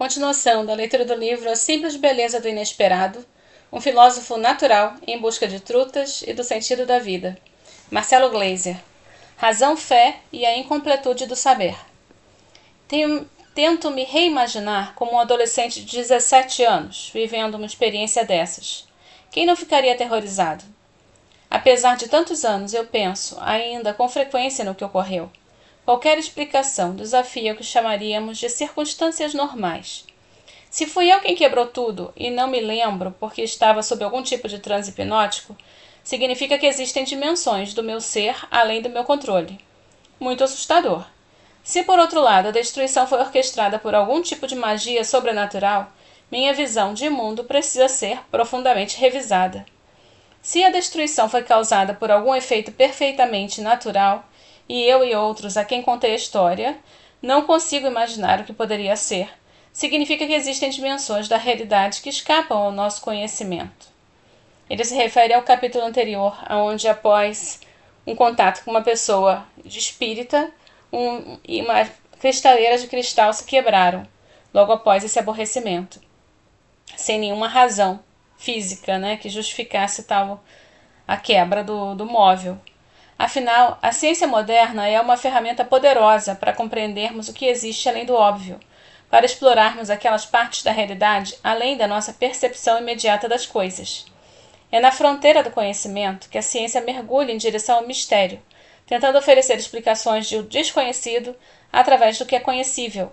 Continuação da leitura do livro A Simples Beleza do Inesperado, um filósofo natural em busca de trutas e do sentido da vida. Marcelo Gleiser. Razão, fé e a incompletude do saber. Tenho, tento me reimaginar como um adolescente de 17 anos, vivendo uma experiência dessas. Quem não ficaria aterrorizado? Apesar de tantos anos, eu penso, ainda com frequência, no que ocorreu. Qualquer explicação desafia o que chamaríamos de circunstâncias normais. Se fui eu quem quebrou tudo e não me lembro porque estava sob algum tipo de transe hipnótico, significa que existem dimensões do meu ser além do meu controle. Muito assustador. Se, por outro lado, a destruição foi orquestrada por algum tipo de magia sobrenatural, minha visão de mundo precisa ser profundamente revisada. Se a destruição foi causada por algum efeito perfeitamente natural, e eu e outros a quem contei a história, não consigo imaginar o que poderia ser. Significa que existem dimensões da realidade que escapam ao nosso conhecimento. Ele se refere ao capítulo anterior, onde após um contato com uma pessoa de espírita um, e uma cristaleira de cristal se quebraram, logo após esse aborrecimento, sem nenhuma razão física né, que justificasse tal a quebra do, do móvel. Afinal, a ciência moderna é uma ferramenta poderosa para compreendermos o que existe além do óbvio, para explorarmos aquelas partes da realidade além da nossa percepção imediata das coisas. É na fronteira do conhecimento que a ciência mergulha em direção ao mistério, tentando oferecer explicações de o desconhecido através do que é conhecível.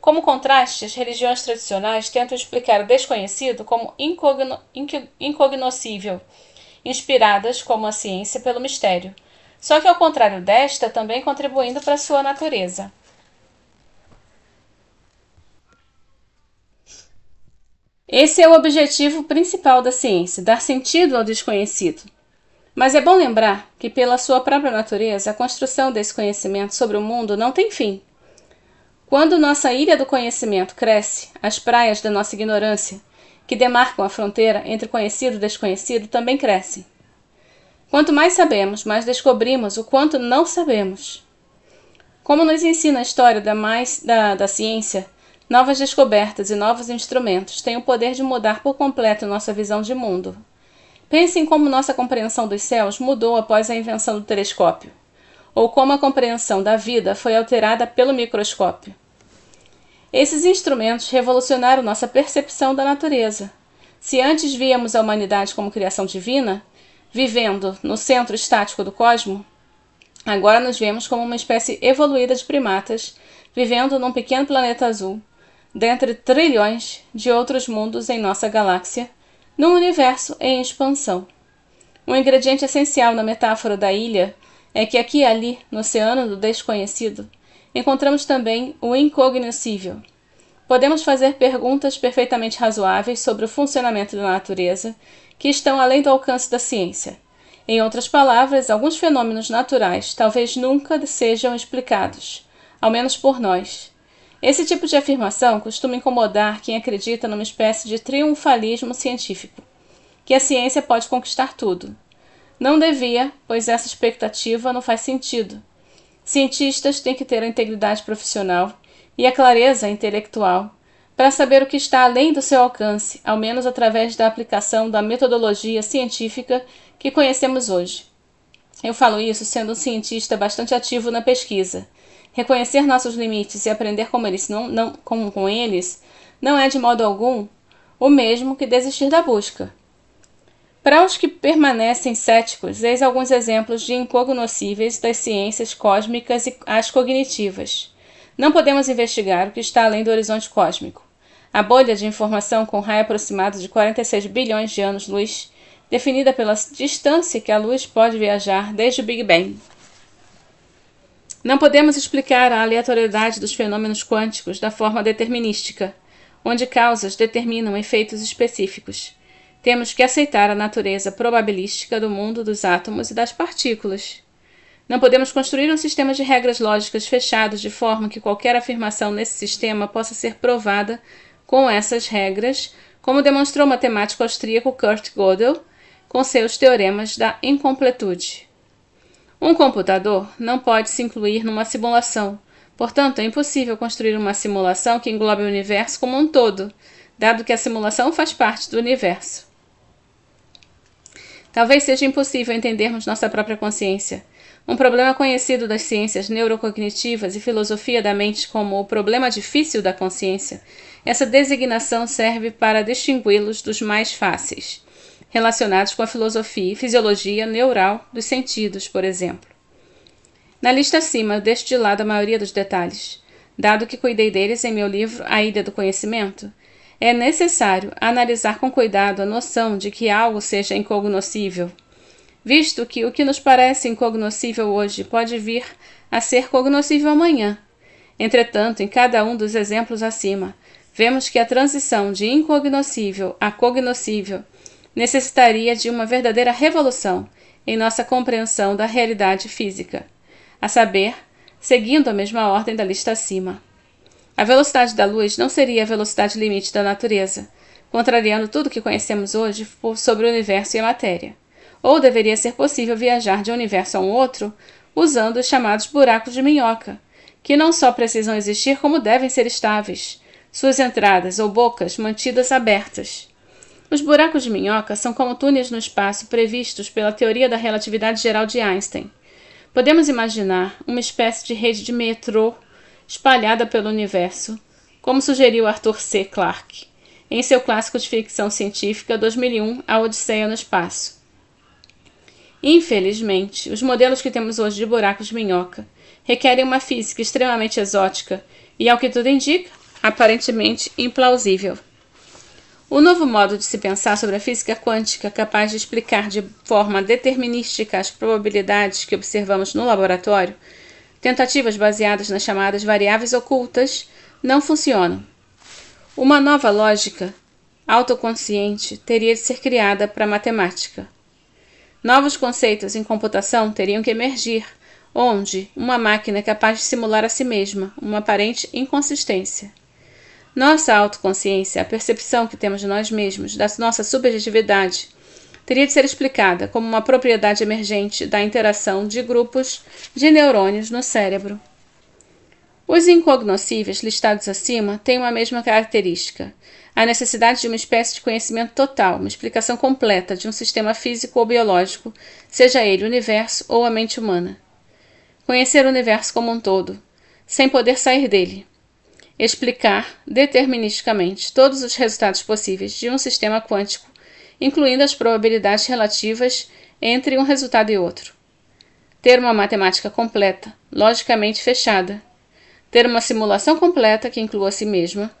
Como contraste, as religiões tradicionais tentam explicar o desconhecido como incogno incognoscível, inspiradas, como a ciência, pelo mistério só que ao contrário desta, também contribuindo para sua natureza. Esse é o objetivo principal da ciência, dar sentido ao desconhecido. Mas é bom lembrar que, pela sua própria natureza, a construção desse conhecimento sobre o mundo não tem fim. Quando nossa ilha do conhecimento cresce, as praias da nossa ignorância, que demarcam a fronteira entre conhecido e desconhecido, também crescem. Quanto mais sabemos, mais descobrimos o quanto não sabemos. Como nos ensina a história da, mais, da, da ciência, novas descobertas e novos instrumentos têm o poder de mudar por completo nossa visão de mundo. Pense em como nossa compreensão dos céus mudou após a invenção do telescópio, ou como a compreensão da vida foi alterada pelo microscópio. Esses instrumentos revolucionaram nossa percepção da natureza. Se antes víamos a humanidade como criação divina, vivendo no centro estático do cosmos, agora nos vemos como uma espécie evoluída de primatas, vivendo num pequeno planeta azul, dentre trilhões de outros mundos em nossa galáxia, num universo em expansão. Um ingrediente essencial na metáfora da ilha é que aqui e ali, no oceano do desconhecido, encontramos também o incognoscível. Podemos fazer perguntas perfeitamente razoáveis sobre o funcionamento da natureza que estão além do alcance da ciência. Em outras palavras, alguns fenômenos naturais talvez nunca sejam explicados, ao menos por nós. Esse tipo de afirmação costuma incomodar quem acredita numa espécie de triunfalismo científico, que a ciência pode conquistar tudo. Não devia, pois essa expectativa não faz sentido. Cientistas têm que ter a integridade profissional e a clareza intelectual para saber o que está além do seu alcance, ao menos através da aplicação da metodologia científica que conhecemos hoje. Eu falo isso sendo um cientista bastante ativo na pesquisa. Reconhecer nossos limites e aprender como eles não, não, como com eles não é de modo algum o mesmo que desistir da busca. Para os que permanecem céticos, eis alguns exemplos de incognoscíveis das ciências cósmicas e as cognitivas. Não podemos investigar o que está além do horizonte cósmico. A bolha de informação com raio aproximado de 46 bilhões de anos-luz, definida pela distância que a luz pode viajar desde o Big Bang. Não podemos explicar a aleatoriedade dos fenômenos quânticos da forma determinística, onde causas determinam efeitos específicos. Temos que aceitar a natureza probabilística do mundo dos átomos e das partículas. Não podemos construir um sistema de regras lógicas fechados de forma que qualquer afirmação nesse sistema possa ser provada com essas regras, como demonstrou o matemático austríaco Kurt Gödel com seus teoremas da incompletude. Um computador não pode se incluir numa simulação, Portanto, é impossível construir uma simulação que englobe o universo como um todo, dado que a simulação faz parte do universo. Talvez seja impossível entendermos nossa própria consciência. Um problema conhecido das ciências neurocognitivas e filosofia da mente como o problema difícil da consciência, essa designação serve para distingui-los dos mais fáceis, relacionados com a filosofia e fisiologia neural dos sentidos, por exemplo. Na lista acima, deixo de lado a maioria dos detalhes, dado que cuidei deles em meu livro A Ilha do Conhecimento. É necessário analisar com cuidado a noção de que algo seja incognoscível, visto que o que nos parece incognoscível hoje pode vir a ser cognoscível amanhã. Entretanto, em cada um dos exemplos acima, vemos que a transição de incognoscível a cognoscível necessitaria de uma verdadeira revolução em nossa compreensão da realidade física a saber, seguindo a mesma ordem da lista acima. A velocidade da luz não seria a velocidade limite da natureza, contrariando tudo o que conhecemos hoje sobre o universo e a matéria. Ou deveria ser possível viajar de um universo a um outro usando os chamados buracos de minhoca, que não só precisam existir, como devem ser estáveis, suas entradas ou bocas mantidas abertas. Os buracos de minhoca são como túneis no espaço previstos pela teoria da relatividade geral de Einstein. Podemos imaginar uma espécie de rede de metrô espalhada pelo universo, como sugeriu Arthur C. Clarke em seu clássico de ficção científica 2001, A Odisseia no Espaço. Infelizmente, os modelos que temos hoje de buracos de minhoca requerem uma física extremamente exótica e, ao que tudo indica, aparentemente implausível. O novo modo de se pensar sobre a física quântica, capaz de explicar de forma determinística as probabilidades que observamos no laboratório, tentativas baseadas nas chamadas variáveis ocultas, não funcionam. Uma nova lógica autoconsciente teria de ser criada para a matemática. Novos conceitos em computação teriam que emergir, onde uma máquina é capaz de simular a si mesma uma aparente inconsistência. Nossa autoconsciência, a percepção que temos de nós mesmos, da nossa subjetividade, teria de ser explicada como uma propriedade emergente da interação de grupos de neurônios no cérebro. Os incognoscíveis listados acima têm uma mesma característica: a necessidade de uma espécie de conhecimento total, uma explicação completa de um sistema físico ou biológico, seja ele o universo ou a mente humana. Conhecer o universo como um todo, sem poder sair dele, explicar deterministicamente todos os resultados possíveis de um sistema quântico, incluindo as probabilidades relativas entre um resultado e outro. Ter uma matemática completa, logicamente fechada. Ter uma simulação completa que inclua a si mesma.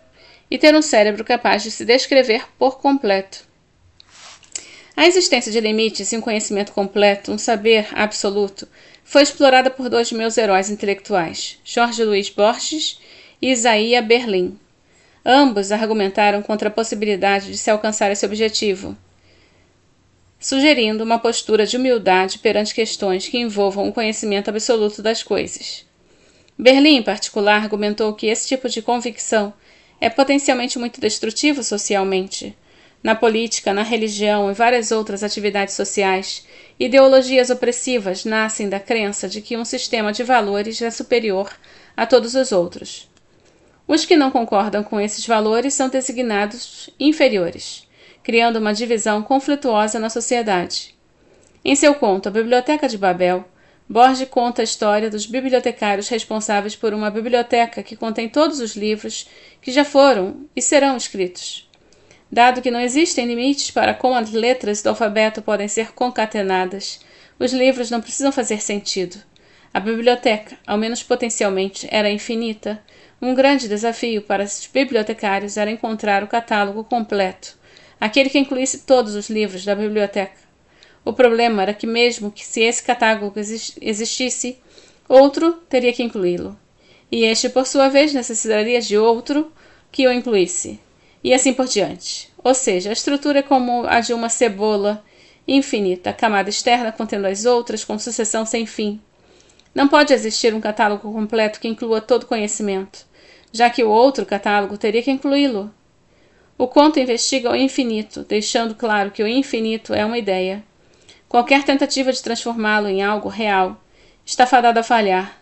E ter um cérebro capaz de se descrever por completo. A existência de limites e um conhecimento completo, um saber absoluto, foi explorada por dois de meus heróis intelectuais, Jorge Luiz Borges e Isaías Berlim. Ambos argumentaram contra a possibilidade de se alcançar esse objetivo, sugerindo uma postura de humildade perante questões que envolvam o conhecimento absoluto das coisas. Berlim, em particular, argumentou que esse tipo de convicção é potencialmente muito destrutivo socialmente. Na política, na religião e várias outras atividades sociais, ideologias opressivas nascem da crença de que um sistema de valores é superior a todos os outros. Os que não concordam com esses valores são designados inferiores, criando uma divisão conflituosa na sociedade. Em seu conto A Biblioteca de Babel, Borges conta a história dos bibliotecários responsáveis por uma biblioteca que contém todos os livros que já foram e serão escritos. Dado que não existem limites para como as letras do alfabeto podem ser concatenadas, os livros não precisam fazer sentido. A biblioteca, ao menos potencialmente, era infinita, um grande desafio para os bibliotecários era encontrar o catálogo completo, aquele que incluísse todos os livros da biblioteca. O problema era que, mesmo que se esse catálogo existisse, outro teria que incluí-lo, e este, por sua vez, necessitaria de outro que o incluísse, e assim por diante. Ou seja, a estrutura é como a de uma cebola infinita, camada externa contendo as outras, com sucessão sem fim. Não pode existir um catálogo completo que inclua todo conhecimento já que o outro catálogo teria que incluí-lo. O conto investiga o infinito, deixando claro que o infinito é uma ideia. Qualquer tentativa de transformá-lo em algo real está fadada a falhar.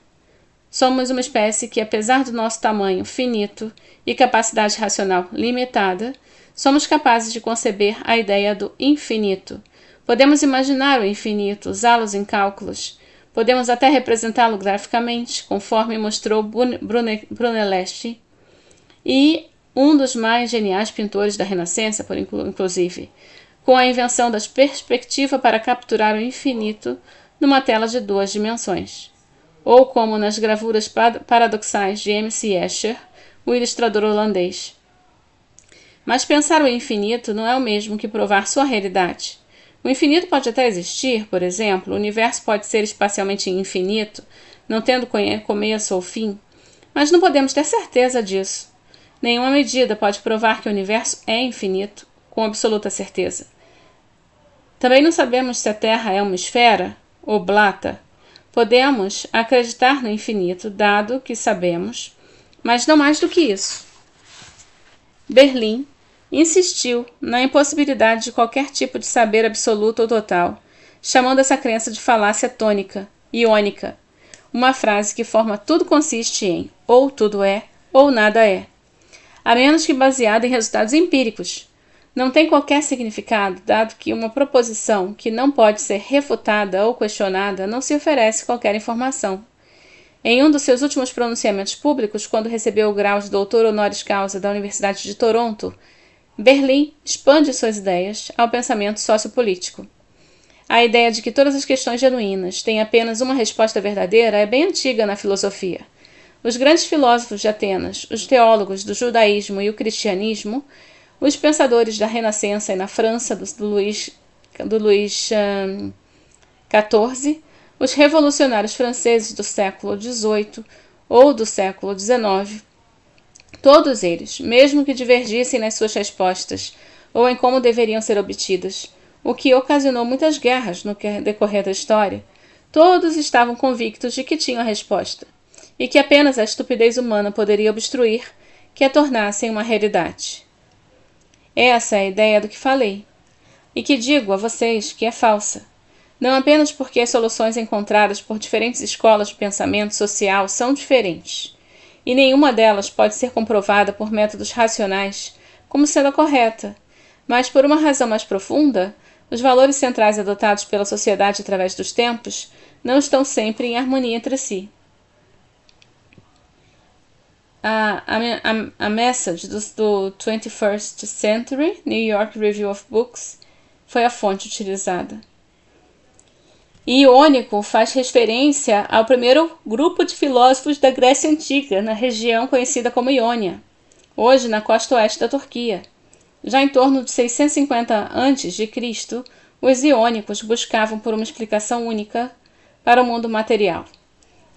Somos uma espécie que, apesar do nosso tamanho finito e capacidade racional limitada, somos capazes de conceber a ideia do infinito. Podemos imaginar o infinito, usá-los em cálculos. Podemos até representá-lo graficamente, conforme mostrou Brunelleschi e um dos mais geniais pintores da Renascença, por inclusive, com a invenção da perspectiva para capturar o infinito numa tela de duas dimensões. Ou como nas gravuras paradoxais de M.C. Escher, o ilustrador holandês. Mas pensar o infinito não é o mesmo que provar sua realidade. O infinito pode até existir, por exemplo, o universo pode ser espacialmente infinito, não tendo começo ou fim, mas não podemos ter certeza disso. Nenhuma medida pode provar que o universo é infinito com absoluta certeza. Também não sabemos se a Terra é uma esfera oblata. Podemos acreditar no infinito, dado que sabemos, mas não mais do que isso. Berlim insistiu na impossibilidade de qualquer tipo de saber absoluto ou total, chamando essa crença de falácia tônica, iônica, uma frase que forma tudo consiste em ou tudo é ou nada é a menos que baseada em resultados empíricos. Não tem qualquer significado, dado que uma proposição que não pode ser refutada ou questionada não se oferece qualquer informação. Em um dos seus últimos pronunciamentos públicos, quando recebeu o grau de doutor honoris causa da Universidade de Toronto, Berlim expande suas ideias ao pensamento sociopolítico. A ideia de que todas as questões genuínas têm apenas uma resposta verdadeira é bem antiga na filosofia. Os grandes filósofos de Atenas, os teólogos do judaísmo e o cristianismo, os pensadores da Renascença e na França do, do Luís, do Luís XIV, os revolucionários franceses do século XVIII ou do século XIX, todos eles, mesmo que divergissem nas suas respostas ou em como deveriam ser obtidas, o que ocasionou muitas guerras no decorrer da história, todos estavam convictos de que tinham a resposta e que apenas a estupidez humana poderia obstruir que a tornassem uma realidade. Essa é a ideia do que falei, e que digo a vocês que é falsa, não apenas porque as soluções encontradas por diferentes escolas de pensamento social são diferentes, e nenhuma delas pode ser comprovada por métodos racionais como sendo a correta, mas por uma razão mais profunda, os valores centrais adotados pela sociedade através dos tempos não estão sempre em harmonia entre si a, a, a message do, do 21st Century, New York Review of Books, foi a fonte utilizada. Iônico faz referência ao primeiro grupo de filósofos da Grécia Antiga, na região conhecida como Iônia, hoje na costa oeste da Turquia. Já em torno de 650 a.C., os iônicos buscavam por uma explicação única para o mundo material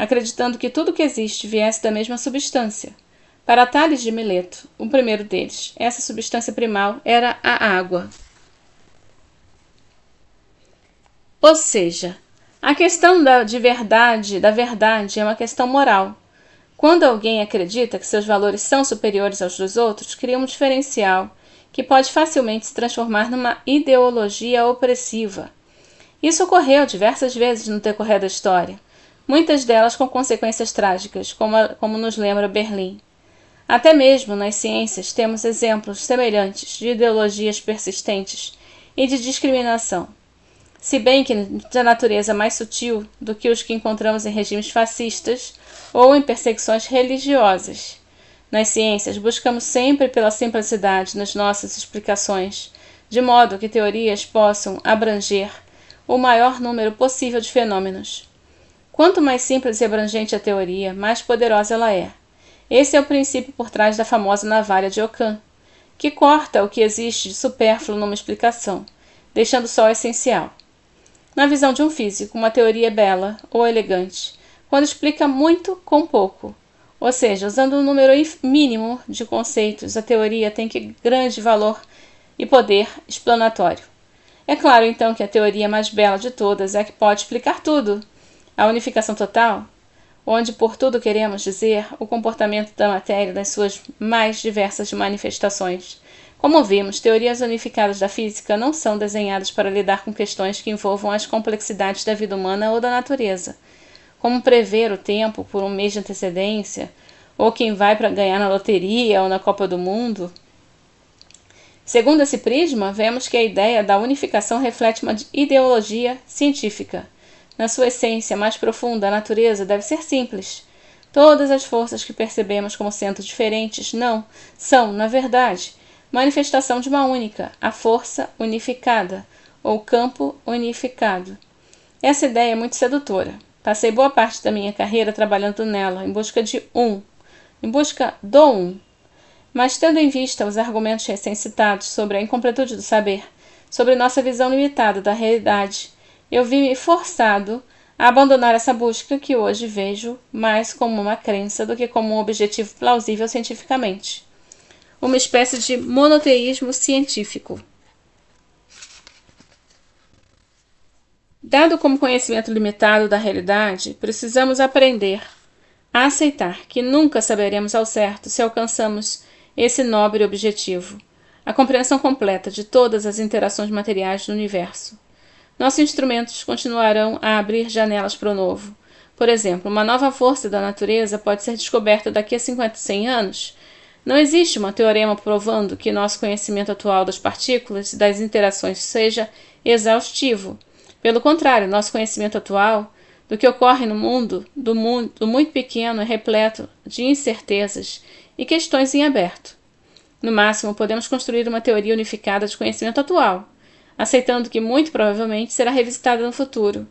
acreditando que tudo que existe viesse da mesma substância. Para Tales de Mileto, o primeiro deles, essa substância primal era a água. Ou seja, a questão da, de verdade, da verdade, é uma questão moral. Quando alguém acredita que seus valores são superiores aos dos outros, cria um diferencial que pode facilmente se transformar numa ideologia opressiva. Isso ocorreu diversas vezes no decorrer da história muitas delas com consequências trágicas, como, a, como nos lembra Berlim. Até mesmo nas ciências temos exemplos semelhantes de ideologias persistentes e de discriminação, se bem que de natureza mais sutil do que os que encontramos em regimes fascistas ou em perseguições religiosas. Nas ciências, buscamos sempre pela simplicidade nas nossas explicações, de modo que teorias possam abranger o maior número possível de fenômenos. Quanto mais simples e abrangente a teoria, mais poderosa ela é. Esse é o princípio por trás da famosa navalha de Ockham, que corta o que existe de supérfluo numa explicação, deixando só o essencial. Na visão de um físico, uma teoria é bela ou elegante quando explica muito com pouco. Ou seja, usando um número mínimo de conceitos, a teoria tem que grande valor e poder explanatório. É claro, então, que a teoria mais bela de todas é a que pode explicar tudo, a unificação total, onde por tudo queremos dizer o comportamento da matéria nas suas mais diversas manifestações. Como vimos, teorias unificadas da física não são desenhadas para lidar com questões que envolvam as complexidades da vida humana ou da natureza. como prever o tempo por um mês de antecedência, ou quem vai para ganhar na loteria ou na Copa do Mundo. Segundo esse prisma, vemos que a ideia da unificação reflete uma ideologia científica. Na sua essência mais profunda, a natureza deve ser simples. Todas as forças que percebemos como sendo diferentes não são, na verdade, manifestação de uma única, a força unificada, ou campo unificado. Essa ideia é muito sedutora. Passei boa parte da minha carreira trabalhando nela, em busca de um, em busca do um. Mas tendo em vista os argumentos recém-citados sobre a incompletude do saber, sobre nossa visão limitada da realidade, eu vi-me forçado a abandonar essa busca que hoje vejo mais como uma crença do que como um objetivo plausível cientificamente. Uma espécie de monoteísmo científico. Dado como conhecimento limitado da realidade, precisamos aprender a aceitar que nunca saberemos ao certo se alcançamos esse nobre objetivo, a compreensão completa de todas as interações materiais do universo. Nossos instrumentos continuarão a abrir janelas para o novo. Por exemplo, uma nova força da natureza pode ser descoberta daqui a 50, 100 anos. Não existe um teorema provando que nosso conhecimento atual das partículas e das interações seja exaustivo. Pelo contrário, nosso conhecimento atual do que ocorre no mundo do, mundo, do muito pequeno é repleto de incertezas e questões em aberto. No máximo, podemos construir uma teoria unificada de conhecimento atual, aceitando que muito provavelmente será revisitada no futuro.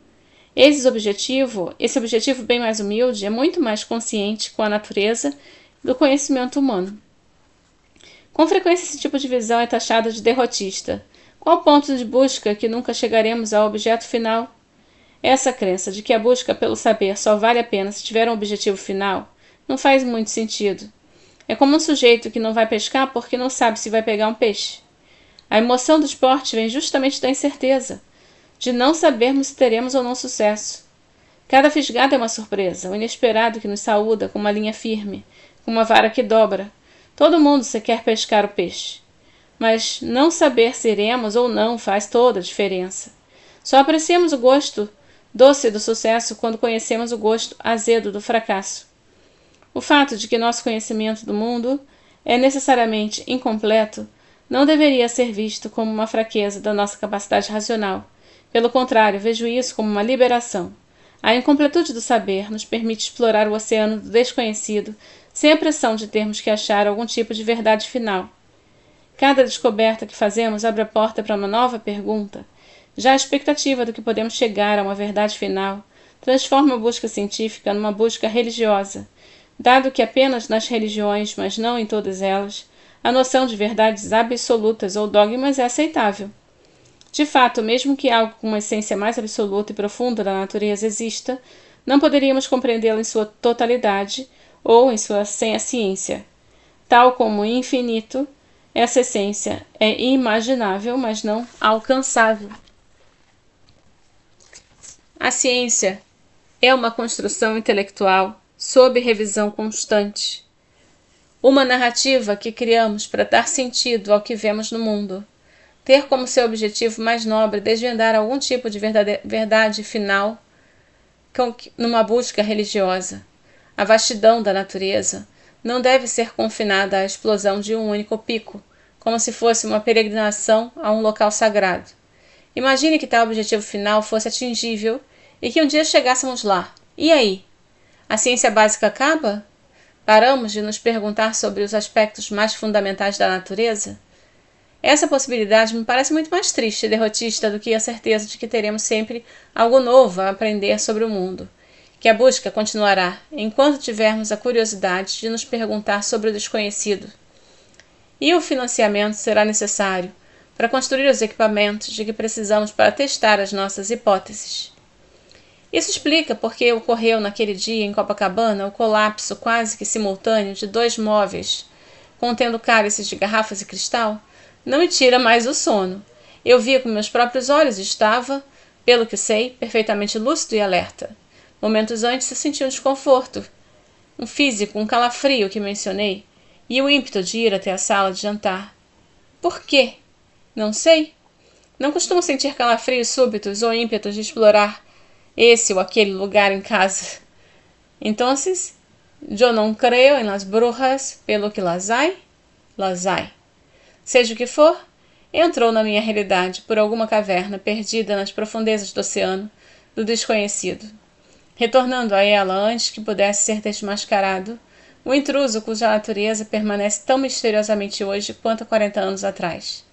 Esse objetivo, esse objetivo bem mais humilde, é muito mais consciente com a natureza do conhecimento humano. Com frequência, esse tipo de visão é taxada de derrotista. Qual ponto de busca que nunca chegaremos ao objeto final? Essa crença de que a busca pelo saber só vale a pena se tiver um objetivo final não faz muito sentido. É como um sujeito que não vai pescar porque não sabe se vai pegar um peixe. A emoção do esporte vem justamente da incerteza, de não sabermos se teremos ou não sucesso. Cada fisgada é uma surpresa, o inesperado que nos saúda com uma linha firme, uma vara que dobra. Todo mundo se quer pescar o peixe. Mas não saber se iremos ou não faz toda a diferença. Só apreciamos o gosto doce do sucesso quando conhecemos o gosto azedo do fracasso. O fato de que nosso conhecimento do mundo é necessariamente incompleto não deveria ser visto como uma fraqueza da nossa capacidade racional. Pelo contrário, vejo isso como uma liberação. A incompletude do saber nos permite explorar o oceano do desconhecido sem a pressão de termos que achar algum tipo de verdade final. Cada descoberta que fazemos abre a porta para uma nova pergunta. Já a expectativa do que podemos chegar a uma verdade final transforma a busca científica numa busca religiosa, dado que apenas nas religiões, mas não em todas elas, a noção de verdades absolutas ou dogmas é aceitável. De fato, mesmo que algo com uma essência mais absoluta e profunda da natureza exista, não poderíamos compreendê-la em sua totalidade ou em sua sem a ciência. Tal como o infinito, essa essência é imaginável, mas não alcançável. A ciência é uma construção intelectual sob revisão constante uma narrativa que criamos para dar sentido ao que vemos no mundo. Ter como seu objetivo mais nobre desvendar algum tipo de verdade, verdade final numa busca religiosa. A vastidão da natureza não deve ser confinada à explosão de um único pico, como se fosse uma peregrinação a um local sagrado. Imagine que tal objetivo final fosse atingível e que um dia chegássemos lá. E aí? A ciência básica acaba? Paramos de nos perguntar sobre os aspectos mais fundamentais da natureza? Essa possibilidade me parece muito mais triste e derrotista do que a certeza de que teremos sempre algo novo a aprender sobre o mundo, que a busca continuará enquanto tivermos a curiosidade de nos perguntar sobre o desconhecido. E o financiamento será necessário para construir os equipamentos de que precisamos para testar as nossas hipóteses. Isso explica porque ocorreu naquele dia em Copacabana o colapso quase que simultâneo de dois móveis contendo cálices de garrafas e cristal. Não me tira mais o sono. Eu via com meus próprios olhos e estava, pelo que sei, perfeitamente lúcido e alerta. Momentos antes eu senti um desconforto, um físico, um calafrio que mencionei, e o ímpeto de ir até a sala de jantar. Por quê? Não sei. Não costumo sentir calafrios súbitos ou ímpetos de explorar esse ou aquele lugar em casa. Então, eu não creio em las brujas pelo que las hay, las hay. Seja o que for, entrou na minha realidade por alguma caverna perdida nas profundezas do oceano do desconhecido. Retornando a ela antes que pudesse ser desmascarado, o intruso cuja natureza permanece tão misteriosamente hoje quanto há 40 anos atrás.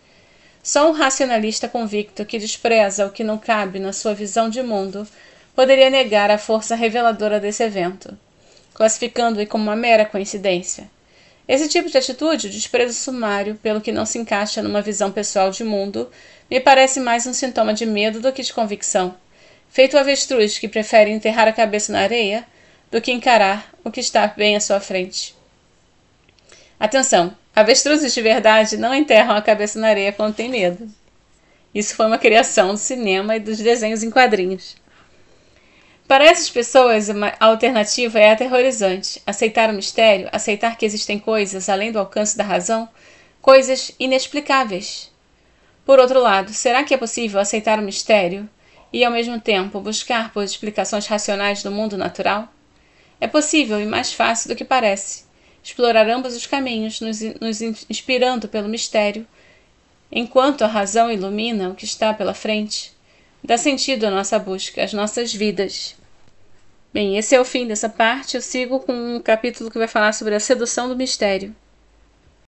Só um racionalista convicto que despreza o que não cabe na sua visão de mundo poderia negar a força reveladora desse evento, classificando-o como uma mera coincidência. Esse tipo de atitude, o desprezo sumário pelo que não se encaixa numa visão pessoal de mundo, me parece mais um sintoma de medo do que de convicção. Feito o avestruz que prefere enterrar a cabeça na areia do que encarar o que está bem à sua frente. Atenção! Avestruzes de verdade não enterram a cabeça na areia quando tem medo. Isso foi uma criação do cinema e dos desenhos em quadrinhos. Para essas pessoas, a alternativa é aterrorizante. Aceitar o mistério, aceitar que existem coisas além do alcance da razão, coisas inexplicáveis. Por outro lado, será que é possível aceitar o mistério e, ao mesmo tempo, buscar por explicações racionais do mundo natural? É possível e mais fácil do que parece. Explorar ambos os caminhos, nos, nos inspirando pelo mistério, enquanto a razão ilumina o que está pela frente, dá sentido à nossa busca, às nossas vidas. Bem, esse é o fim dessa parte. Eu sigo com um capítulo que vai falar sobre a sedução do mistério.